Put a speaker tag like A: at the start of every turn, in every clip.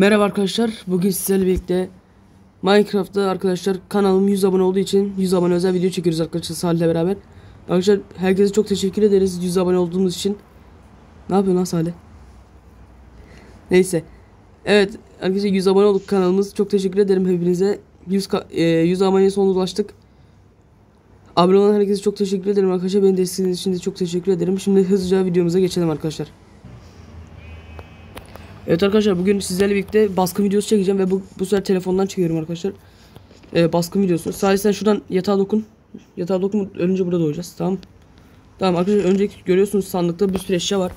A: Merhaba arkadaşlar. Bugün sizlerle birlikte Minecraft'ta arkadaşlar kanalım 100 abone olduğu için 100 abone özel video çekiyoruz arkadaşlar Salih'le beraber. Arkadaşlar herkese çok teşekkür ederiz 100 abone olduğumuz için. Ne yapıyorsun lan Salih? Neyse. Evet arkadaşlar 100 abone olduk kanalımız. Çok teşekkür ederim hepinize. 100, ka- e, 100 aboneye sonuna ulaştık. Abone olan herkese çok teşekkür ederim arkadaşlar. Beni desteklediğiniz için de çok teşekkür ederim. Şimdi hızlıca videomuza geçelim arkadaşlar. Evet arkadaşlar bugün sizlerle birlikte baskın videosu çekeceğim ve bu, bu sefer telefondan çekiyorum arkadaşlar. Ee, baskın videosu. Sadece sen şuradan yatağa dokun. Yatağa dokun ölünce burada doğacağız tamam. Tamam arkadaşlar önceki görüyorsunuz sandıkta bir sürü eşya var.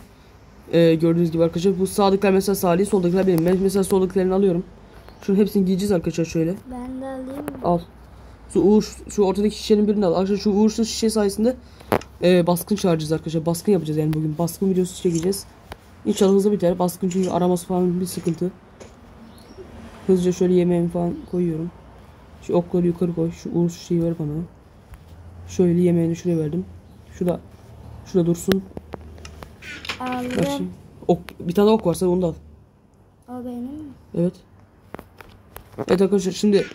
A: Ee, gördüğünüz gibi arkadaşlar bu sağdakiler mesela Salih soldakiler benim. Ben mesela soldakilerini alıyorum. Şunun hepsini giyeceğiz arkadaşlar şöyle.
B: Ben de alayım mı?
A: Al. Şu uğur şu ortadaki şişenin birini al. Arkadaşlar şu uğursuz şişe sayesinde e, baskın çağıracağız arkadaşlar. Baskın yapacağız yani bugün. Baskın videosu çekeceğiz. İnşallah hızlı biter. Baskın çünkü araması falan bir sıkıntı. Hızlıca şöyle yemeğimi falan koyuyorum. Şu okları yukarı koy. Şu uğursuz şeyi ver bana. Şöyle yemeğini şuraya verdim. Şurada şurada dursun.
B: Aldım.
A: Ok, bir tane ok varsa onu da al.
B: O benim mi?
A: Evet. Evet arkadaşlar şimdi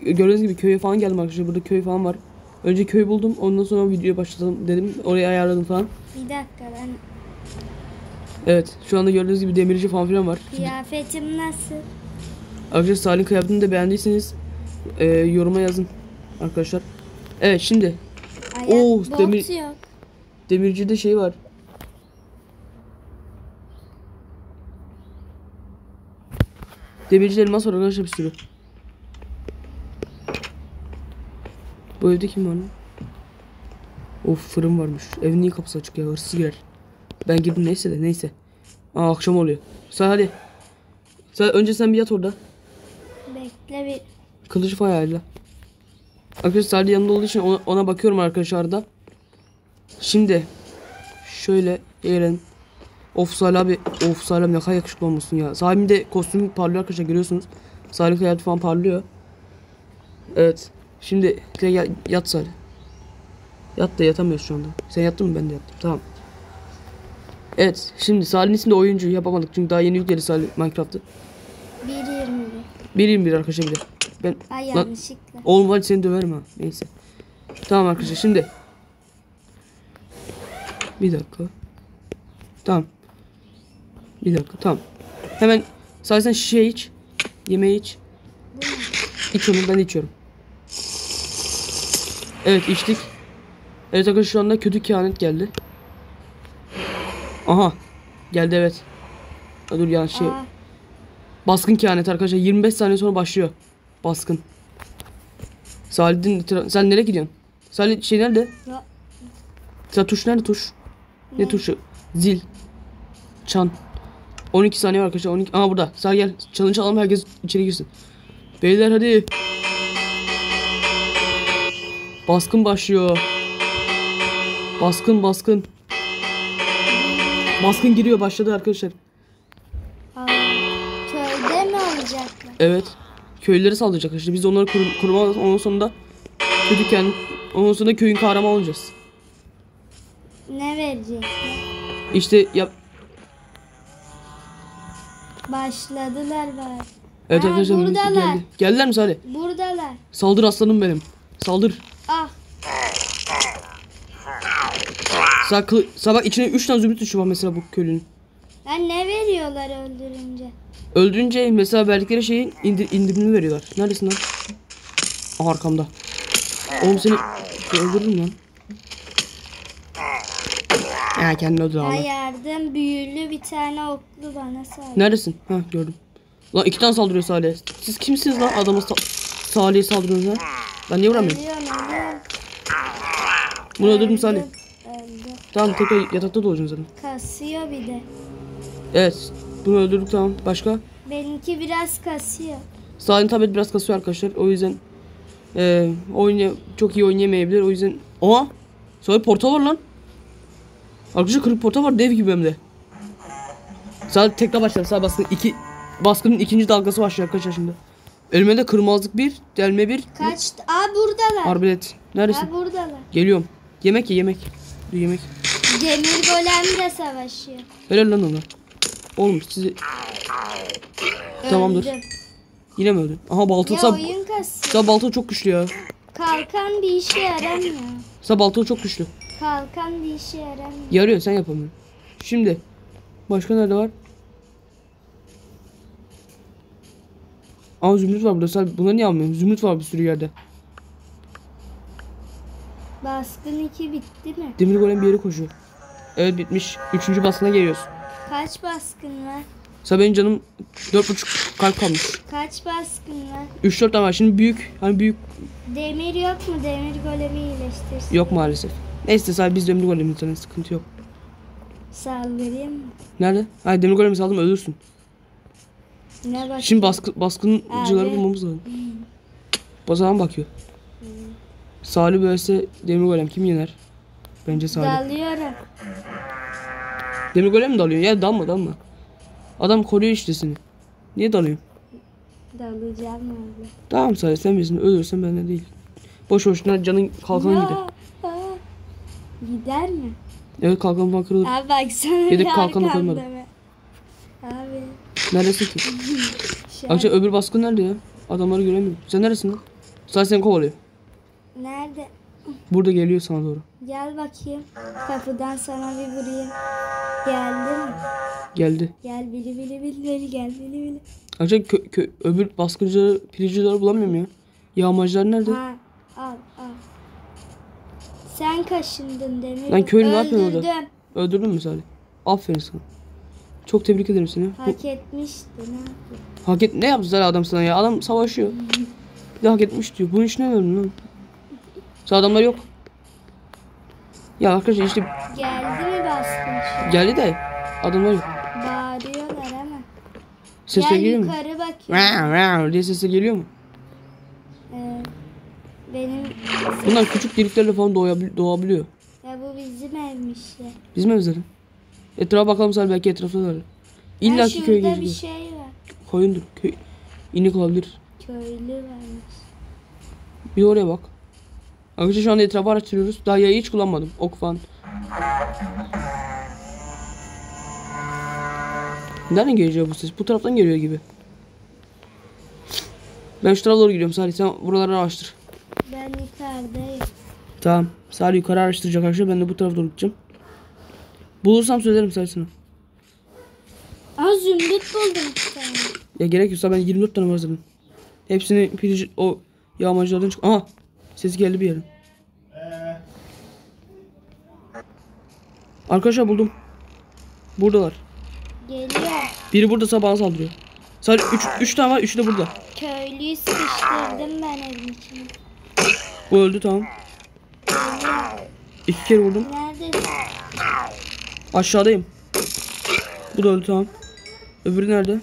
A: gördüğünüz gibi köye falan geldim arkadaşlar. Burada köy falan var. Önce köy buldum. Ondan sonra videoya başladım dedim. Orayı ayarladım falan.
B: Bir dakika ben
A: Evet. Şu anda gördüğünüz gibi demirci falan filan var.
B: kıyafetim nasıl?
A: Arkadaşlar Salih'in kıyafetini de beğendiyseniz e, yoruma yazın arkadaşlar. Evet şimdi
B: Ayak
A: Oo, demir-
B: yok.
A: demircide şey var. Demirci elmas var arkadaşlar bir sürü. Bu evde kim var lan? Of fırın varmış. Evin niye kapısı açık ya hırsız girer. Ben girdim neyse de neyse. Aa akşam oluyor. Sen hadi. Sen, önce sen bir yat orada.
B: Bekle bir.
A: Kılıcı falan ayarla. Arkadaşlar Salih yanında olduğu için ona, ona bakıyorum arkadaşlar Şimdi şöyle eğlen. Of Salih abi. Of Salih abi ne kadar yakışıklı olmuşsun ya. Salih'in de kostümü parlıyor arkadaşlar görüyorsunuz. Salih kıyafeti falan parlıyor. Evet. Şimdi yat Salih. Yat da yatamıyoruz şu anda. Sen yattın mı? Ben de yattım. Tamam. Evet. Şimdi Salih'in ismini de oyuncu yapamadık. Çünkü daha yeni yükledi Salih Minecraft'ı.
B: 1.20'li.
A: 1.21 arkadaşlar bir de. Ben
B: Ay
A: Lan-
B: yanlışlıkla.
A: Oğlum hadi seni döverim ha. Neyse. Tamam arkadaşlar şimdi. Bir dakika. Tamam. Bir dakika tamam. Hemen sadece şişe iç. Yemeği iç. İç onu ben de içiyorum. Evet içtik. Evet arkadaşlar şu anda kötü kehanet geldi. Aha. Geldi evet. Ha, dur ya şey.
B: Aa,
A: Baskın kehanet arkadaşlar 25 saniye sonra başlıyor. Baskın. Salih'in sen nereye gidiyorsun? Salih şey nerede?
B: Ya.
A: Sen tuş nerede tuş? Ne, tuşu? Zil. Çan. 12 saniye var arkadaşlar. 12. Aa burada. Salih gel. Challenge alalım herkes içeri girsin. Beyler hadi. Baskın başlıyor. Baskın baskın. Baskın giriyor başladı arkadaşlar.
B: aa, köyde mi olacaklar?
A: Evet. Köylüleri saldıracak işte. Biz de onları korum koruma ondan sonunda kötüken ondan sonra köyün kahramanı olacağız.
B: Ne verecekler?
A: İşte yap
B: Başladılar bari.
A: Evet
B: Aa,
A: arkadaşlar
B: buradalar.
A: geldi. Geldiler mi Salih?
B: Buradalar.
A: Saldır aslanım benim. Saldır.
B: Ah
A: Sağ bak içine 3 tane zümrüt düşüyor mesela bu köylünün.
B: lan ne veriyorlar öldürünce?
A: Öldürünce mesela verdikleri şeyin indir, indirimini veriyorlar. Neredesin lan? Aha arkamda. Oğlum seni öldürürüm lan. Ya kendini öldür abi.
B: yardım büyülü bir tane oklu bana sal.
A: Neredesin? Ha gördüm. Lan iki tane saldırıyor Salih. Siz kimsiniz lan adamı sa Salih'e saldırıyorsunuz ha? Ben niye vuramıyorum? Bunu öldürdüm Salih. Tamam tekrar yatakta doğacaksın zaten.
B: Kasıyor bir de.
A: Evet. Bunu öldürdük tamam. Başka?
B: Benimki biraz kasıyor.
A: Salih'in tablet biraz kasıyor arkadaşlar. O yüzden eee oynaya çok iyi oynayamayabilir. O yüzden Oha! Salih portal var lan. Arkadaşlar kırık portal var dev gibi hem de. Salih tekrar başlar. Salih baskın iki baskının ikinci dalgası başlıyor arkadaşlar şimdi. Elime de kırmızılık bir, delme bir,
B: Kaçtı. Aa buradalar.
A: arbelet. Neredesin?
B: Aa buradalar.
A: Geliyorum. Yemek ye yemek. Yemek.
B: Demir golemle savaşıyor.
A: Helal lan ona. Oğlum sizi Tamamdır. Yine mi öldün? Aha balta.
B: Ya
A: Sab,
B: oyun kasıyor.
A: Sab balta çok güçlü ya.
B: Kalkan bir işe yaramıyor.
A: Sab balta çok güçlü.
B: Kalkan bir işe yaramıyor.
A: Yarıyor sen yapamıyorsun. Şimdi. Başka nerede var? Aa zümrüt var burada. Sen bunları niye almıyorsun? Zümrüt var bir sürü yerde.
B: Baskın 2 bitti mi?
A: Demir golem bir yere koşuyor. Evet bitmiş. Üçüncü baskına geliyoruz.
B: Kaç baskın var?
A: Sa benim canım 4.5 kalp kalmış.
B: Kaç baskın var?
A: 3-4 tane var. Şimdi büyük. Hani büyük
B: Demir yok mu? Demir golemi iyileştirsin.
A: yok maalesef. Neyse sadece biz demir golemiz zaten sıkıntı yok.
B: Saldırayım mı?
A: Nerede? Hayır demir golemi saldım ölürsün.
B: Ne bak?
A: Şimdi baskı, baskıncıları
B: Abi.
A: bulmamız lazım. O zaman bakıyor. Salih böylese demir golem kim yener? Bence Salih.
B: Dalıyorum.
A: Demir golem mi dalıyor? Ya dalma dalma. Adam koruyor işte seni. Niye dalıyorsun?
B: Dalacağım abi.
A: Tamam Salih sen bilirsin. Ölürsen ben de değil. Boş boşuna canın kalkanı gider.
B: Gider mi?
A: Evet kalkan falan kırılır.
B: Abi baksana
A: Yedek
B: bir
A: kalkanı
B: arkamda
A: koymadım.
B: be. Abi.
A: Neredesin ki?
B: An-
A: Akça öbür baskın nerede ya? Adamları göremiyorum. Sen neresin lan? Salih seni kovalıyor.
B: Nerede?
A: Burada geliyor sana doğru.
B: Gel bakayım. Kapıdan sana bir vurayım. Geldi mi?
A: Geldi.
B: Gel bili bili bili bili gel bili bili.
A: Akça kö, kö, öbür baskıncıları, piricileri bulamıyorum ya. Yağmacılar nerede?
B: Ha al al. Sen kaşındın demir.
A: Lan köylü ne yapıyorsun orada? Öldürdün mü Salih? Aferin sana. Çok tebrik ederim seni.
B: Hak etmişti ne yapayım?
A: Hak et ne yaptı Salih adam sana ya? Adam savaşıyor. Bir de hak etmiş diyor. Bunun için ne lan? Sen adamlar yok. Ya arkadaşlar işte
B: Geldi mi baskın şu?
A: geldi de adamlar yok.
B: Bağırıyorlar ama.
A: Sesler
B: Gel
A: geliyor mu?
B: yukarı bakayım.
A: Rah, rah diye sesler geliyor mu?
B: Ee, benim
A: Bunlar küçük deliklerle falan doğabil- doğabiliyor.
B: ya bu bizim evmiş ya.
A: Bizim ev zaten. Etrafa bakalım Salih belki etrafta da var. İlla ki köye
B: şurada bir
A: geziyor.
B: şey var.
A: Koyundur. Köy. İnek olabilir.
B: Köylü varmış.
A: Bir oraya bak. Arkadaşlar şu anda etrafı araştırıyoruz. Daha yayı hiç kullanmadım. Ok falan. Nereden geliyor bu ses? Bu taraftan geliyor gibi. Ben şu tarafa doğru gidiyorum Salih. Sen buraları araştır.
B: Ben yukarıdayım.
A: Tamam. Salih yukarı araştıracak arkadaşlar. Ben de bu tarafa doğru gideceğim. Bulursam söylerim Salih sana.
B: Aa zümrüt buldum bir tane.
A: Ya gerek yoksa ben 24 tane var zaten. Hepsini pirici o yağmacılardan çık. Aha! Ses geldi bir yerden. Arkadaşlar buldum. Buradalar.
B: Geliyor.
A: Biri burada bana saldırıyor. Sadece 3 3 tane var, üçü de burada.
B: Köylüyü sıkıştırdım ben evin içine.
A: Bu öldü tamam. İki kere vurdum.
B: Neredesin?
A: Aşağıdayım. Bu da öldü tamam. Öbürü nerede?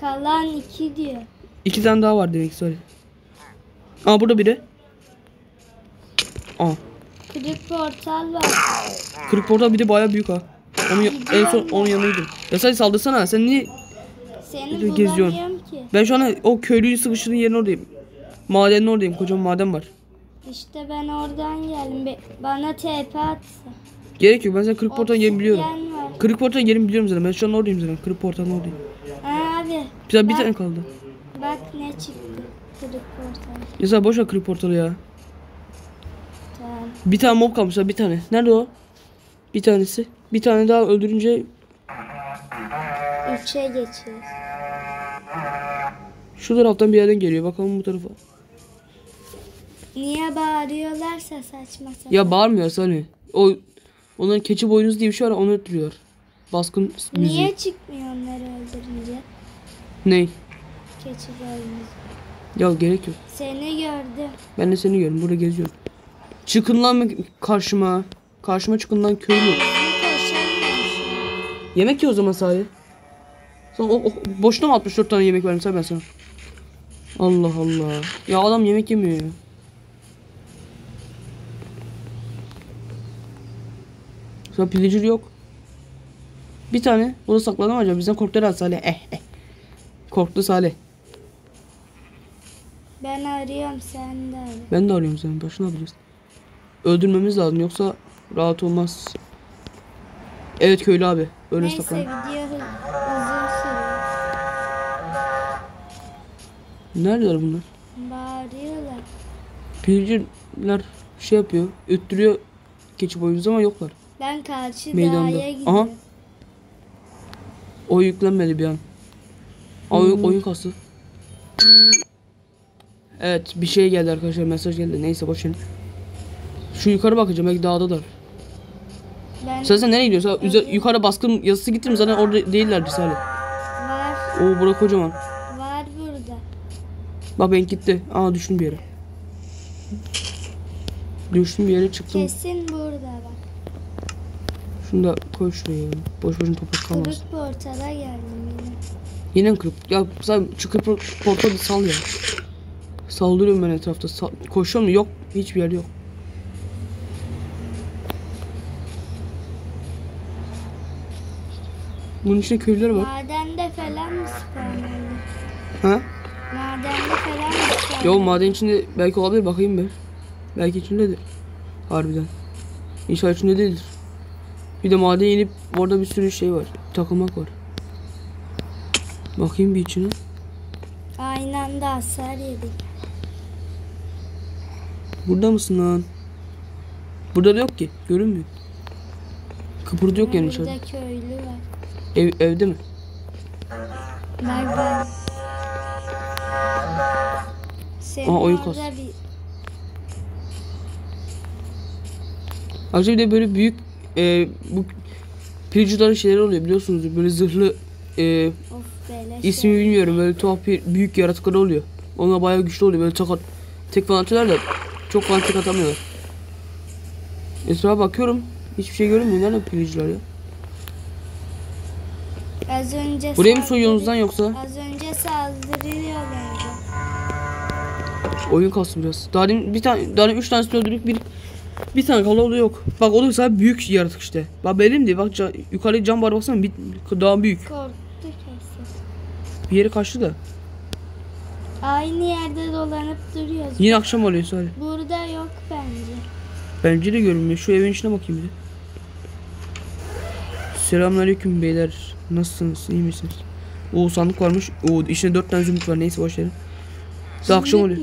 B: Kalan iki diyor.
A: İki tane daha var demek ki sorry. Aa burada biri. Aa.
B: Kırık portal var.
A: Kırık portal bir de bayağı büyük ha. Onun ya- en son onun yanıydım. Ya sen saldırsana. Sen niye?
B: Seni bulamıyorum ki.
A: Ben şu an o köylüyü sıkıştırdığın yerin oradayım. Madenin oradayım. Kocaman maden var.
B: İşte ben oradan geldim. Be- bana TP atsa.
A: Gerek yok. Ben senin kırık portalın yerini biliyorum.
B: Var.
A: Kırık portalın yerini biliyorum zaten. Ben şu an oradayım zaten. Kırık portalın oradayım.
B: Ha abi.
A: Bir, bir tane kaldı.
B: Bak ne çıktı. Kırık portal.
A: Ya sen boş ver kırık portalı ya. Bir tane mob kalmış ha bir tane. Nerede o? Bir tanesi. Bir tane daha öldürünce
B: Üçe geçiyoruz.
A: şu taraftan bir yerden geliyor. Bakalım bu tarafa.
B: Niye bağırıyorlarsa saçma sapan.
A: Ya bağırmıyor Sani. O onların keçi boynuzu diye bir şey var onu öttürüyor. Baskın müziği.
B: Niye çıkmıyor onları öldürünce?
A: Ney?
B: Keçi boynuz.
A: Ya gerek yok.
B: Seni gördüm.
A: Ben de seni görüyorum. Burada geziyorum. Çıkın lan karşıma. Karşıma çıkın lan köylü. Yemek ye o zaman Salih. Sen o, o, boşuna mı 64 tane yemek verdim sen ben sana? Allah Allah. Ya adam yemek yemiyor ya. Sonra pillager yok. Bir tane. Burada sakladı mı acaba? Bizden korktu herhalde Salih. Eh eh. Korktu Salih.
B: Ben arıyorum sen de.
A: Ben de arıyorum seni. Başına yapacağız. Öldürmemiz lazım yoksa rahat olmaz. Evet köylü abi. Öyle
B: Neyse
A: saklan. Neredeler bunlar?
B: Bağırıyorlar.
A: Pirinçler şey yapıyor. Öttürüyor keçi boyunca ama yoklar.
B: Ben karşı
A: Meydanda.
B: dağa
A: Aha.
B: gidiyorum.
A: O yüklenmedi bir an. Oyun, oyun kası. Evet bir şey geldi arkadaşlar mesaj geldi. Neyse boşverin. Şu yukarı bakacağım belki dağdalar.
B: Ben
A: Sen sen nereye gidiyorsun? Üzer, yukarı baskın yazısı gittim zaten orada değillerdi Salih.
B: var.
A: Oo bura kocaman.
B: Var burada.
A: Bak ben gitti. Aa düştüm bir yere. Düştüm bir yere çıktım.
B: Kesin burada bak.
A: Şunu da koy şuraya. Boş boşuna toprak kalmaz.
B: Kırık portala geldim yine.
A: Yine mi kırıp? Ya sen şu kırıp portalı sal ya. Saldırıyorum ben etrafta. Sal- koşuyorum yok. Hiçbir yer yok. Bunun içinde köylüler var.
B: Madende falan mı spawnlandı?
A: Ha?
B: Madende falan mı spawnlandı?
A: Yo maden içinde belki olabilir bakayım ben. Belki içindedir. Harbiden. İnşallah içinde değildir. Bir de maden inip orada bir sürü şey var. Takılmak var. Bakayım bir içine.
B: Aynı anda hasar yedik.
A: Burada mısın lan? Burada da yok ki. Görünmüyor. Kıpırdı yok yani içeride.
B: Burada köylü var.
A: Ev, evde mi?
B: Bak. Senin
A: Aa, oyun
B: bir
A: Ayrıca bir de böyle büyük e, bu pirinçlerin şeyleri oluyor biliyorsunuz. Böyle zırhlı e,
B: of
A: ismi bilmiyorum. Böyle tuhaf bir büyük yaratıklar oluyor. Onlar bayağı güçlü oluyor. Böyle tek, at- tek falan atıyorlar da çok falan tek atamıyorlar. Etrafa bakıyorum. Hiçbir şey görünmüyor. Nerede pirinçler ya?
B: Az önce
A: Buraya mı soyuyorsunuz lan yoksa?
B: Az önce saldırıyorlardı.
A: Oyun kastı biraz. Daha demin bir tane, daha demin üç tanesini öldürdük. Bir, bir tane kalı yok. Bak olursa büyük yaratık işte. Bak benim değil. Bak ca- yukarı cam var baksana. Bir, daha büyük.
B: Korktu kesin.
A: Bir yere kaçtı da.
B: Aynı yerde dolanıp duruyoruz.
A: Yine akşam oluyor sadece.
B: Burada yok bence.
A: Bence de görünmüyor. Şu evin içine bakayım bir de. Selamünaleyküm beyler. Nasılsınız? İyi misiniz? O sandık varmış. O içinde dört tane zümrüt var. Neyse boş verin. Size akşam oluyor.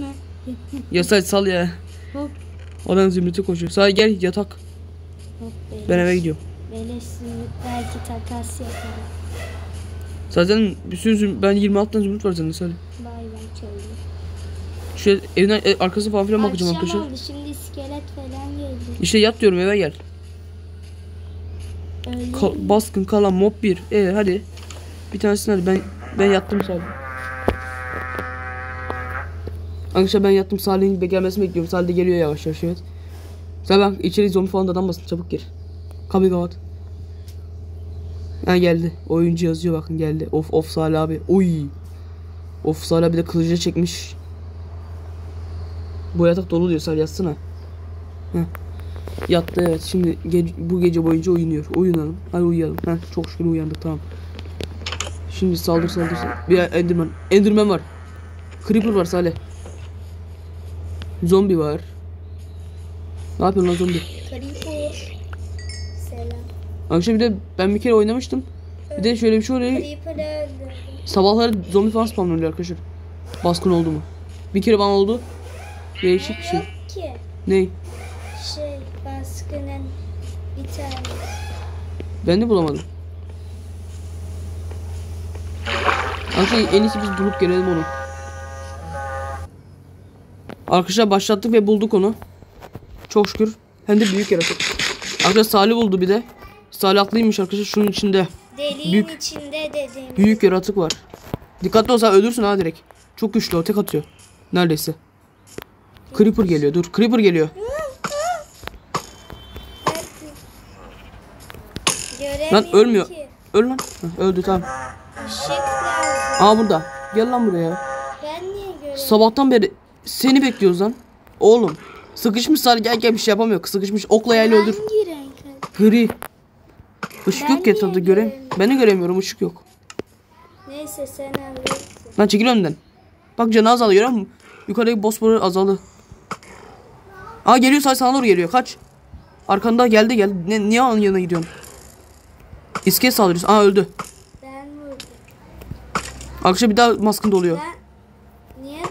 A: Ya sadece sal ya.
B: Hop
A: Oradan zümrütü koşuyor. Sadece gel yatak.
B: hop beleş.
A: Ben eve gidiyorum.
B: Beleş zümrüt belki takas yaparım.
A: Zaten bir sürü ben 26 tane zümrüt var zaten sadece.
B: Bay bay köylü.
A: Şöyle evin e, arkası falan filan bakacağım
B: Akşam
A: arkadaşlar.
B: oldu şimdi iskelet falan geldi.
A: İşte yat diyorum eve gel.
B: Öyle
A: Ka- baskın kalan mob 1. E hadi. Bir tanesini hadi ben ben yattım sadece. Arkadaşlar ben yattım Salih'in gelmesini bekliyorum. Salih de geliyor yavaş yavaş evet. Bak içeri zombi falan da adammasın çabuk gir. Kapıyı kapat. Ha geldi. Oyuncu yazıyor bakın geldi. Of of Salih abi. Oy. Of Salih abi de kılıcı çekmiş. Bu yatak dolu diyor Salih yatsana. Heh. Yattı evet. Şimdi ge- bu gece boyunca uyunuyor. Uyunalım. Hadi uyuyalım. Heh, çok şükür uyandık tamam. Şimdi saldır saldır. Bir Enderman. Enderman var. Creeper var Salih. Zombi var. Ne yapıyorsun lan zombi?
B: Creeper. Selam.
A: Akşam bir de ben bir kere oynamıştım. Bir de şöyle bir şey oluyor. Sabahları zombi falan spawnlanıyor arkadaşlar. Baskın oldu mu? Bir kere bana oldu. Değişik bir şey. Ne?
B: Şey baskının bir tane.
A: Ben de bulamadım. Arkadaşlar en iyisi biz bulup gelelim onu. Arkadaşlar başlattık ve bulduk onu. Çok şükür. Hem de büyük yaratık. Arkadaşlar Salih buldu bir de. Salih haklıymış arkadaşlar şunun içinde.
B: Deliğin
A: Büyük.
B: içinde dediğim.
A: Büyük yaratık var. Dikkatli olsa ölürsün ha direkt. Çok güçlü o tek atıyor. Neredeyse. Creeper geliyor dur. Creeper geliyor.
B: Göremiyorum
A: Lan ölmüyor.
B: ki.
A: Öl lan. Öldü tamam. Aa burada. Gel lan buraya.
B: Ben niye göremiyorum?
A: Sabahtan beri seni bekliyoruz lan. Oğlum. Sıkışmış sadece gel gel bir şey yapamıyor. Sıkışmış okla yayla öldür. Gri. Işık
B: Ben
A: yok ki etrafta görem.
B: göremiyorum?
A: Ben de göremiyorum ışık yok.
B: Neyse sen alırsın.
A: Lan çekil önden. Bak canı azalıyor görüyor musun? Yukarıdaki bosporu azaldı. Aa geliyor sadece sana doğru geliyor kaç. Arkanda geldi geldi. Ne, niye onun yanına gidiyorsun? İskelet saldırıyorsun. Aa öldü.
B: Ben vurdum.
A: Arkadaşlar bir daha maskın doluyor.
B: Ben niye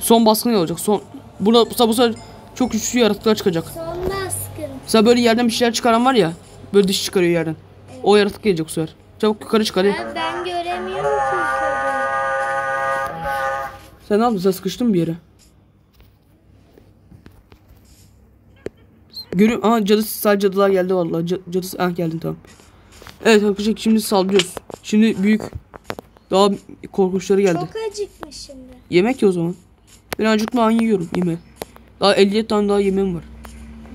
A: Son baskın olacak. Son burada bu bu sefer çok güçlü yaratıklar çıkacak.
B: Son baskın.
A: Mesela böyle yerden bir şeyler çıkaran var ya. Böyle diş çıkarıyor yerden. O yaratık gelecek bu sefer. Çabuk yukarı çık hadi.
B: Ben, ben göremiyorum ki.
A: Sen ne yaptın? Sen sıkıştın mı bir yere? Görüyorum. Aa cadı sadece cadılar geldi vallahi. Ca- cadı ah geldin tamam. Evet arkadaşlar şimdi saldırıyoruz. Şimdi büyük daha korkunçları geldi.
B: Çok acıkmış şimdi.
A: Yemek ya o zaman. Ben acıkma an yiyorum yeme. Daha 57 tane daha yemeğim var.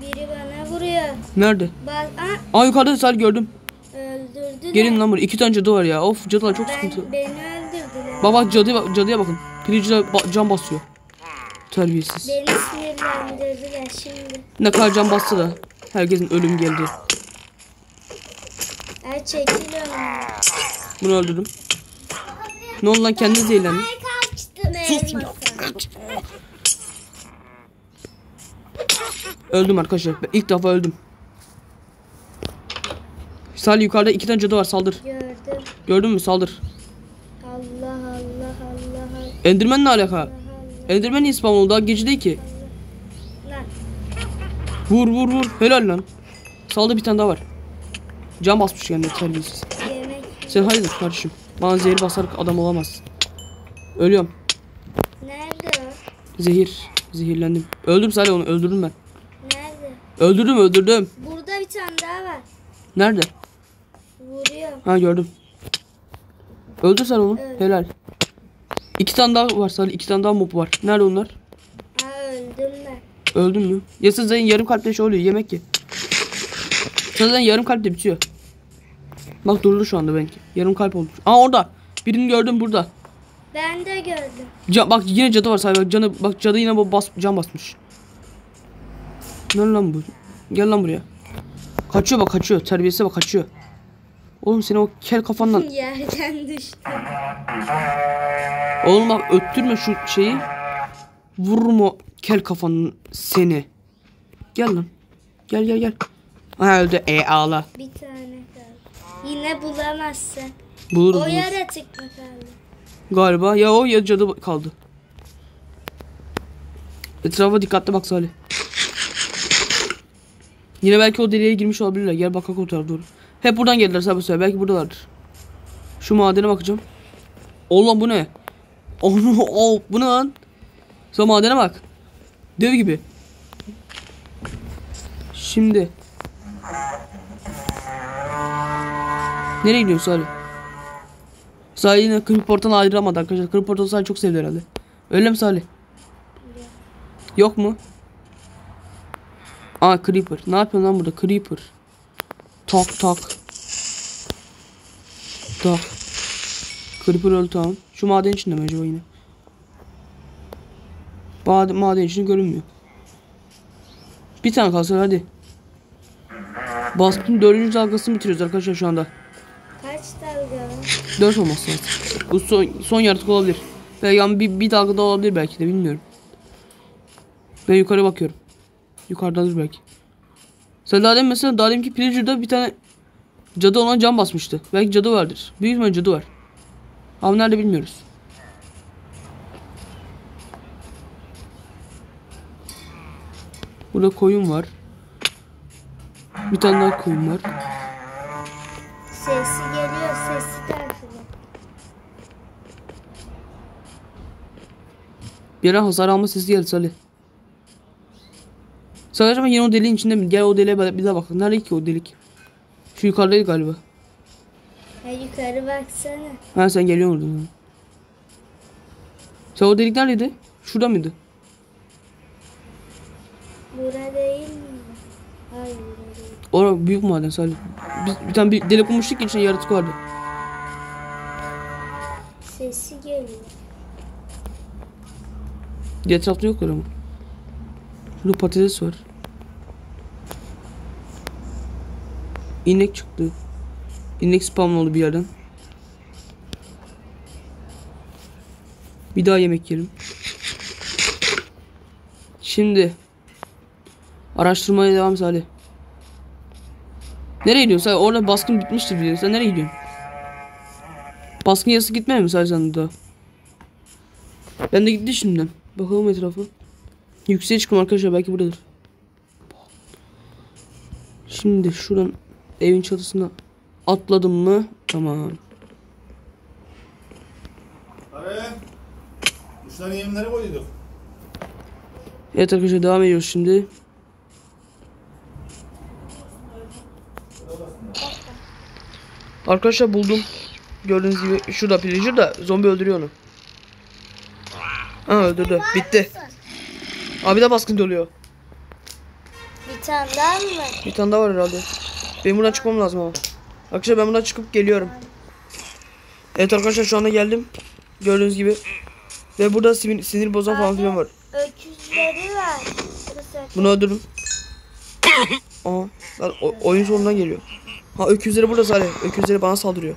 B: Biri bana vuruyor.
A: Nerede?
B: Bak, aa,
A: Aa yukarıda Salih gördüm.
B: öldürdüler.
A: Gelin lan buraya. İki tane cadı var ya. Of cadılar çok sıkıntı.
B: ben, beni öldürdüler.
A: Bak cadıya, cadıya bakın. Piriciler ba- can basıyor. Terbiyesiz.
B: Beni sinirlendirdiler şimdi.
A: Ne kadar can bastı da. Herkesin ölüm geldi.
B: Ay çekil.
A: Bunu öldürdüm. Ne oldu lan kendi zehirlendi.
B: Ay kaçtım elmasa.
A: Öldüm arkadaşlar. Ben ilk defa öldüm. Salih yukarıda iki tane cadı var saldır.
B: Gördüm.
A: Gördün mü saldır.
B: Allah Allah Allah Allah.
A: Enderman ne alaka?
B: Allah.
A: Enderman niye spam oldu? Daha gece değil ki.
B: Lan
A: Vur vur vur. Helal lan. Saldı bir tane daha var. Can basmış kendine terbiyesiz. Sen hayırdır kardeşim. Bana zehir basarak adam olamazsın. Ölüyorum.
B: Nerede o?
A: Zehir. Zehirlendim. Öldüm Salih onu öldürdüm ben.
B: Nerede?
A: Öldürdüm öldürdüm.
B: Burada bir tane daha var.
A: Nerede?
B: Vuruyor.
A: Ha gördüm. Öldür sen onu.
B: Evet.
A: Helal. İki tane daha var Salih. iki tane daha mob var. Nerede onlar?
B: Ha öldüm ben.
A: Öldün mü? Ya zaten yarım kalple şey oluyor. Yemek ye. Zaten yarım kalple bitiyor. Bak durdu şu anda benimki. Yarım kalp olmuş. Aa orada. Birini gördüm burada.
B: Ben de gördüm.
A: Ca- bak yine cadı var Salih. Bak, canı, bak cadı yine bu bas can basmış. Ne lan bu? Gel lan buraya. Kaçıyor bak kaçıyor. Terbiyesize bak kaçıyor. Oğlum seni o kel kafandan
B: Yerden düştüm.
A: Oğlum bak öttürme şu şeyi. Vururum o kel kafanın seni. Gel lan. Gel gel gel. Ha öldü. E ağla.
B: Bir tane kaldı. Yine bulamazsın.
A: Buluruz
B: O
A: buluruz.
B: yaratık mı kaldı?
A: Galiba ya o ya cadı kaldı. Etrafa dikkatli bak Salih. Yine belki o deliğe girmiş olabilirler. Gel bakalım o tarafa doğru. Hep buradan geldiler bu sefer. Belki buradalardır. Şu madene bakacağım. Oğlum bu ne? Onu oh, bu ne lan? Sen madene bak. Dev gibi. Şimdi. Nereye gidiyorsun Salih? Salih yine kırık portalı ayıramadı arkadaşlar. Kırık portalı Salih çok sevdi herhalde. Öyle mi Salih? Yok mu? Aa Creeper. Ne yapıyorsun lan burada? Creeper. Tak tak. Tak. Creeper öldü tamam. Şu maden içinde mi acaba yine? Maden, maden içinde görünmüyor. Bir tane kalsın hadi. Baskın dördüncü dalgasını bitiriyoruz arkadaşlar şu anda.
B: Kaç dalga var?
A: 4 olması lazım. Bu son, son yaratık olabilir. Ve yani bir, bir dalga da olabilir belki de bilmiyorum. Ben yukarı bakıyorum. Yukarıdadır belki. Sen daha demin mesela daha deminki pillager'da bir tane cadı ona can basmıştı. Belki cadı vardır. Büyük ihtimalle cadı var. Ama nerede bilmiyoruz. Burada koyun var. Bir tane daha koyun var. Bir ara hasar alma sesi geldi Salih. Salih acaba yine o deliğin içinde mi? Gel o deliğe bir daha bak. Nerede ki o delik? Şu yukarıdaydı galiba.
B: Ha yukarı baksana.
A: Ha sen geliyorsun oradan. Sen o delik neredeydi? Şurada mıydı?
B: Bura değil mi? Hayır.
A: Orada büyük maden Salih. Biz bir tane bir delik bulmuştuk ki içinde yaratık vardı.
B: Sesi geliyor.
A: Diğer tarafta yoklar ama. Şurada patates var. İnek çıktı. İnek spam oldu bir yerden. Bir daha yemek yiyelim. Şimdi araştırmaya devam Salih. Nereye gidiyorsun Salih? Orada baskın bitmiştir diye. Sen nereye gidiyorsun? Baskın yazısı gitmedi mi Salih sen daha? Ben de gitti şimdi. Bakalım etrafa. Yükseğe çıkalım arkadaşlar belki buradadır. Şimdi şuradan evin çatısına atladım mı? Tamam.
C: Araya. Kuşların yemleri koyduk.
A: Evet arkadaşlar devam ediyoruz şimdi. Arkadaşlar buldum. Gördüğünüz gibi şurada pillager da zombi öldürüyor onu. Ha öldürdü. Bitti. Abi de baskın oluyor.
B: Bir tane daha mı?
A: Bir tane daha var herhalde. Benim buradan çıkmam lazım ama. Arkadaşlar ben buradan çıkıp geliyorum. Evet arkadaşlar şu anda geldim. Gördüğünüz gibi. Ve burada sinir, sinir bozan falan filan var.
B: Öküzleri var.
A: Bunu öldürdüm. Aa, lan o- oyun sonundan geliyor. Ha öküzleri burada Salih. Öküzleri bana saldırıyor.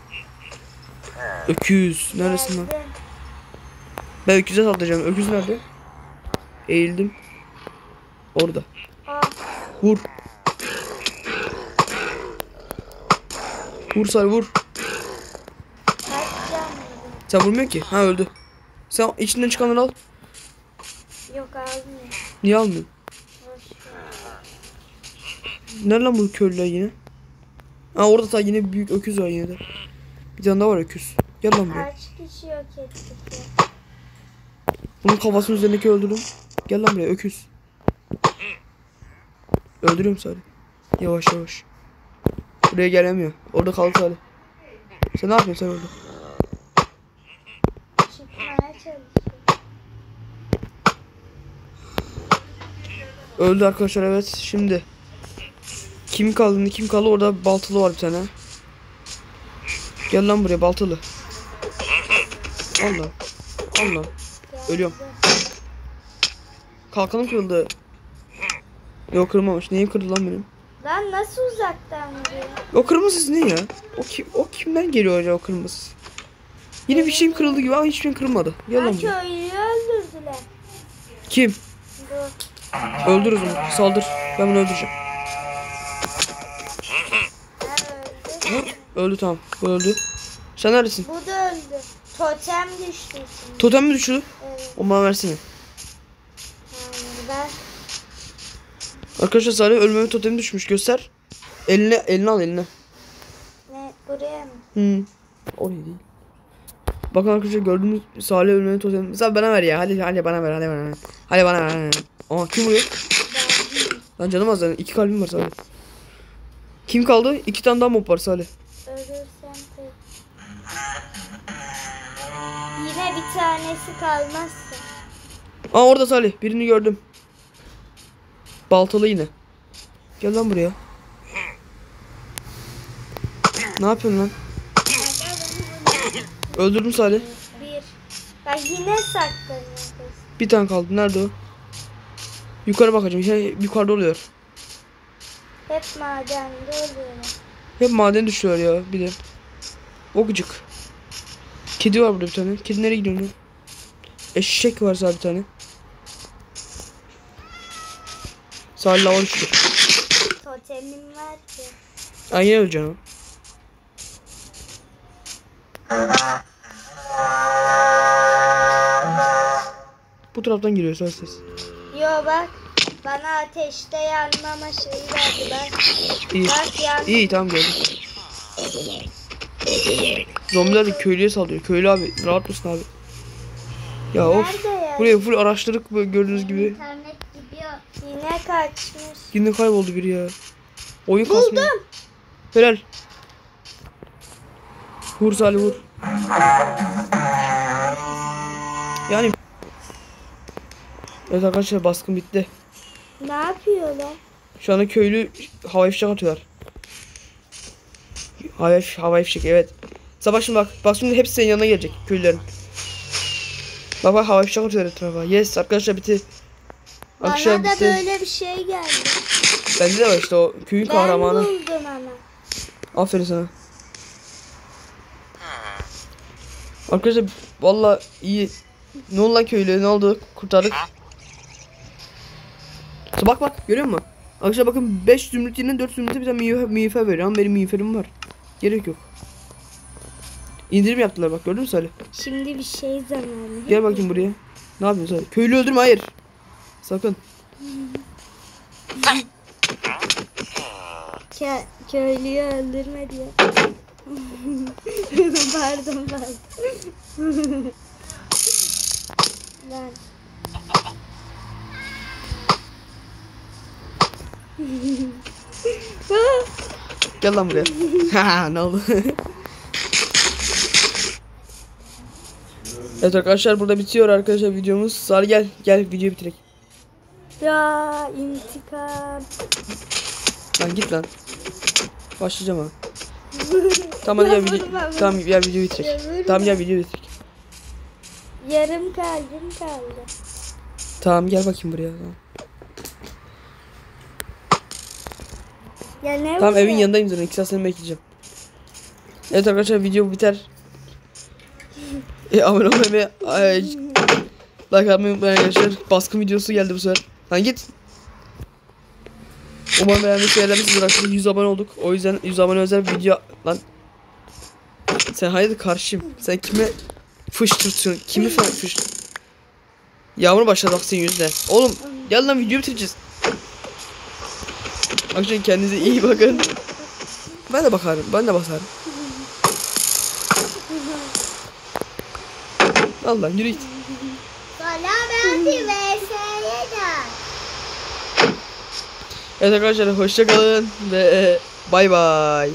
A: Öküz. Neredesin lan? Ben öküze saldıracağım. Öküz nerede? Eğildim. Orada. Vur. Vur Salih vur. Sen vurmuyor ki. Ha öldü. Sen içinden çıkanları al.
B: Yok almıyor.
A: Niye almıyorsun? Nerede lan bu köylüler yine? Ha orada da yine büyük öküz var yine de. Bir tane daha var öküz. Gel lan buraya.
B: Kaç kişi yok ettik ya?
A: Bunun kafasının üzerindeki öldürdüm. Gel lan buraya öküz. Öldürüyorum Salih. Yavaş yavaş. Buraya gelemiyor. Orada kaldı Salih. Sen ne yapıyorsun sen orada? Öldü arkadaşlar evet. Şimdi. Kim kaldı? Kim kaldı? Orada baltalı var bir tane. Gel lan buraya baltalı. Allah. Allah. Ölüyorum. Kalkanım kırıldı. Yok kırılmamış. Neyim kırıldı lan benim?
B: Lan nasıl uzaktan vuruyor?
A: O kırmızı ne ya? O kim o kimden geliyor acaba o kırmızı? Yine bir şeyim kırıldı gibi ama hiçbir şeyim kırılmadı. Gel
B: Ha
A: lan buraya.
B: köylüyü öldürdüler.
A: Kim?
B: Dur.
A: Öldür o zaman. Saldır. Ben bunu öldüreceğim.
B: Öldü.
A: Öldü tamam. Bu öldü. Sen neredesin?
B: Bu da öldü. Totem düştü şimdi.
A: Totem mi düştü?
B: Evet.
A: O bana versene.
B: Yani ben
A: Arkadaşlar Salih ölmeme totemi düşmüş. Göster. Eline eline al eline.
B: ne buraya mı?
A: Hı. Oraya değil. Bakın arkadaşlar gördüğünüz Salih ölmeme totemi. Mesela bana ver ya. Hadi hadi bana ver. Hadi bana ver. Hadi bana ver. Ver. Aa kim vuruyor? Lan canım az zaten. İki kalbim var Salih. Kim kaldı? İki tane daha mob var Salih.
B: Ölürsem tanesi kalmazsa.
A: Aa orada Salih. Birini gördüm. Baltalı yine. Gel lan buraya. Ne yapıyorsun lan? Öldürdüm Salih.
B: Bir. Bak yine saklanıyor kız.
A: Bir tane kaldı. Nerede o? Yukarı bakacağım. Şey, yukarıda oluyor.
B: Hep madende oluyor.
A: Hep maden düşüyor ya bir de. O gıcık. Kedi var burada bir tane. Kedi nereye gidiyor? Eşek var sadece bir tane. Salih lava düştü.
B: Totemim var ki.
A: Ay yine öleceksin o. Bu taraftan geliyor son ses.
B: Yo bak. Bana ateşte yanmama şeyi verdiler.
A: İyi.
B: Bak.
A: İyi tamam gördüm. Zombiler de köylüye saldırıyor. Köylü abi rahat mısın abi? Ya of.
B: Nerede ya?
A: Burayı full araştırdık böyle gördüğünüz gibi.
B: İnternet gidiyor. Yine kaçmış.
A: Yine kayboldu biri ya. Oyun kasmıyor.
B: Buldum.
A: Helal. Vur Salih vur. Yani Evet arkadaşlar baskın bitti.
B: Ne yapıyorlar?
A: Şu anda köylü havai fişek atıyorlar. Havai, havai fişek evet. Sabah şimdi bak. Bak şimdi hepsi senin yanına gelecek köylülerin. Bak bak havai fişek atıyorlar etrafa. Yes arkadaşlar bitti. Arkadaşlar
B: Bana da
A: bitti.
B: böyle bir şey geldi.
A: Bende de var işte o köyün
B: Ben
A: kahramanı.
B: buldum ama.
A: Aferin sana. Arkadaşlar valla iyi. Ne oldu lan köylü? Ne oldu? Kurtardık. İşte bak bak görüyor musun? Arkadaşlar bakın 5 zümrüt yerine 4 zümrüte bir tane miğfer, miğfer veriyor ama benim miğferim var. Gerek yok. İndirim yaptılar bak gördün mü Salih?
B: Şimdi bir şey zamanı.
A: Gel bakayım buraya. Ne yapıyorsun sen? Köylü öldürme hayır. Sakın.
B: Kö köylüyü öldürme diye. pardon pardon. ben
A: Gel lan buraya. Ne oldu? evet arkadaşlar burada bitiyor arkadaşlar videomuz. Sarı gel. Gel videoyu bitirek.
B: ya intikam.
A: Lan git lan. Başlayacağım ha. Tamam hadi gel video. Tamam gel videoyu bitirek. Tamam gel videoyu bitirek.
B: Yarım kalbim kaldı.
A: Tamam gel bakayım buraya. Tamam,
B: Ya ne
A: tamam evin
B: ya?
A: yanındayım zaten. İki saat seni bekleyeceğim. Evet arkadaşlar video biter. E, abone olmayı ve like atmayı unutmayın arkadaşlar. Baskın videosu geldi bu sefer. Lan git. Umarım beğenmiş beğenmişsinizdir arkadaşlar. 100 abone olduk. O yüzden 100 abone özel video lan. Sen hayırdır karşıyım. Sen kime fıştırtıyorsun? Kimi falan fış... Yağmur başladı bak senin yüzüne. Oğlum gel lan video bitireceğiz. Arkadaşlar kendinize iyi bakın. Ben de bakarım. Ben de basarım. Allah yürü git.
B: Gel.
A: Evet arkadaşlar hoşça kalın ve bay bay.